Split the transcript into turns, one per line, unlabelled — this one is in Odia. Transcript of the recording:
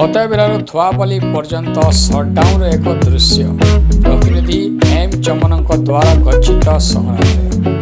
ଅତବେଳାରୁ ଥୁଆପାଲି ପର୍ଯ୍ୟନ୍ତ ସଟ୍ଡାଉନ୍ର ଏକ ଦୃଶ୍ୟ। ପ୍ରତିନିଧି ଏମ୍ ଚମନଙ୍କ ଦ୍ୱାରା ଗଚ୍ଛିତ ସହରରେ